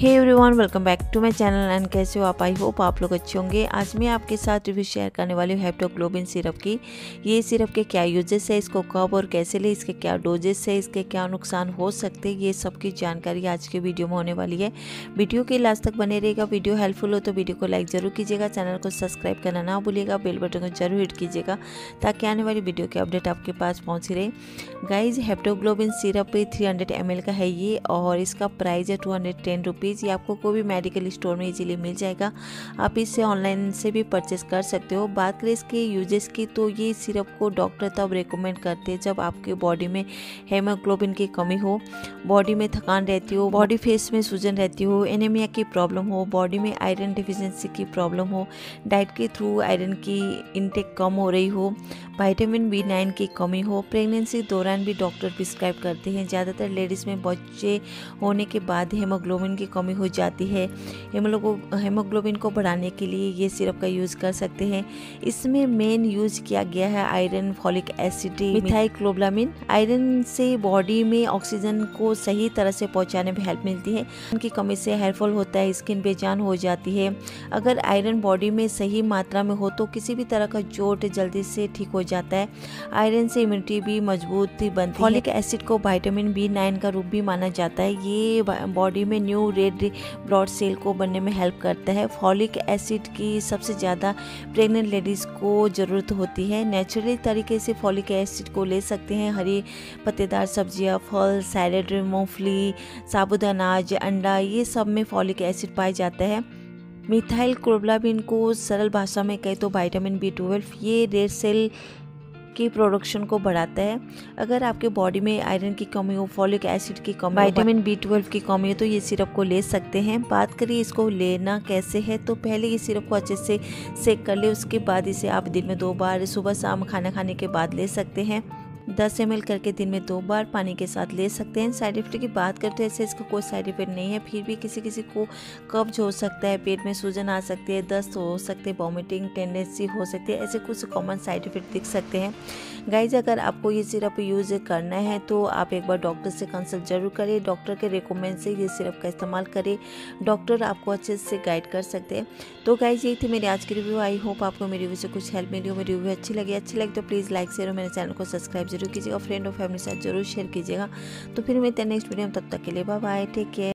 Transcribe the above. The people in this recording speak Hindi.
Hey everyone welcome back to my channel and कैसे हो आप? आई होप आप लोग अच्छे होंगे। आज मैं आपके साथ रिव्यू शेयर करने वाली हूँ हेप्टोग्लोबिन सिरप की। ये सिरप के क्या यूजेस है, इसको कब और कैसे ले, इसके क्या डोजेस है, इसके क्या नुकसान हो सकते हैं, ये सब की जानकारी आज के वीडियो में होने वाली है। वीडियो के लास्ट तक बने रहेगा वीडियो हेल्पफुल हो तो वीडियो को लाइक ज़रूर कीजिएगा। चैनल को सब्सक्राइब करना ना भूलिएगा। बेल बटन को ज़रूर हिट कीजिएगा ताकि आने वाली वीडियो के अपडेट आपके पास पहुँच रहे। Guys heptoglobin syrup three hundred का है ये और इसका प्राइस है टू हंड्रेड रुपीज़ ये आपको कोई भी मेडिकल स्टोर में इजीली मिल जाएगा। आप इसे ऑनलाइन से भी परचेस कर सकते हो। बात करें इसके यूजेस की तो ये सिरप को डॉक्टर तब रिकमेंड करते हैं जब आपके बॉडी में हेमोग्लोबिन की कमी हो। बॉडी में थकान रहती हो बॉडी फेस में सूजन रहती हो एनीमिया की प्रॉब्लम हो बॉडी में आयरन डिफिशेंसी की प्रॉब्लम हो डाइट के थ्रू आयरन की इनटेक कम हो रही हो। वाइटामिन बी नाइन की कमी हो प्रेगनेंसी दौरान भी डॉक्टर प्रिस्क्राइब करते हैं। ज़्यादातर लेडीज़ में बच्चे होने के बाद हेमोग्लोबिन की कमी हो जाती है। हेमोग्लोबिन को बढ़ाने के लिए ये सिरप का यूज़ कर सकते हैं। इसमें मेन यूज़ किया गया है iron folic acid methylcobalamin iron से बॉडी में ऑक्सीजन को सही तरह से पहुँचाने में हेल्प मिलती है। उनकी कमी से हेयरफॉल होता है स्किन बेजान हो जाती है। अगर आयरन बॉडी में सही मात्रा में हो तो किसी भी तरह का चोट जल्दी से ठीक हो जाता है। आयरन से इम्यूनिटी भी मज़बूत बनती है। फॉलिक एसिड को वाइटामिन बी नाइन का रूप भी माना जाता है। ये बॉडी में न्यू रेड ब्लड सेल को बनने में हेल्प करता है। फॉलिक एसिड की सबसे ज़्यादा प्रेग्नेंट लेडीज़ को ज़रूरत होती है। नेचुरली तरीके से फॉलिक एसिड को ले सकते हैं। हरी पत्तेदार सब्ज़ियाँ, फल सैलड मूंगफली साबुत अनाज अंडा, ये सब में फॉलिक एसिड पाया जाता है। मिथाइल क्रोबलाबिन को सरल भाषा में कहें तो वाइटामिन बी ट्वेल्व ये रेड सेल की प्रोडक्शन को बढ़ाता है। अगर आपके बॉडी में आयरन की कमी हो फॉलिक एसिड की कमी वाइटामिन बी ट्वेल्व की कमी हो तो ये सिरप को ले सकते हैं। बात करिए इसको लेना कैसे है तो पहले ये सिरप को अच्छे से सेक कर ले उसके बाद इसे आप दिन में दो बार सुबह शाम खाना खाने के बाद ले सकते हैं। दस एम करके दिन में दो बार पानी के साथ ले सकते हैं। साइड इफ़ेक्ट की बात करते हैं, ऐसे इसका कोई साइड इफ़ेक्ट नहीं है। फिर भी किसी किसी को कब्ज हो सकता है, पेट में सूजन आ सकती है, दस्त हो सकते हैं वॉमिटिंग टेंडेंसी हो सकती है, ऐसे कुछ कॉमन साइड इफ़ेक्ट दिख सकते हैं। गाइज़ अगर आपको ये सिरप यूज़ करना है तो आप एक बार डॉक्टर से कंसल्ट ज़रूर करें डॉक्टर के रिकमेंड से ये सिरप का इस्तेमाल करें डॉक्टर आपको अच्छे से गाइड कर सकते हैं। तो गाइज़ यही थी मेरी आज की रिव्यू आई होप आपको मेरी रिव्यू से कुछ हेल्प मिली हो। मेरी रिव्यू अच्छी लगी। अच्छी लगी तो प्लीज़ लाइक शेयर और मेरे चैनल को सब्सक्राइब ज़रूर कीजिएगा फ्रेंड और फैमिली साथ ज़रूर शेयर कीजिएगा। तो फिर मिलते हैं नेक्स्ट वीडियो में, तब तक के लिए बाय बाय टेक केयर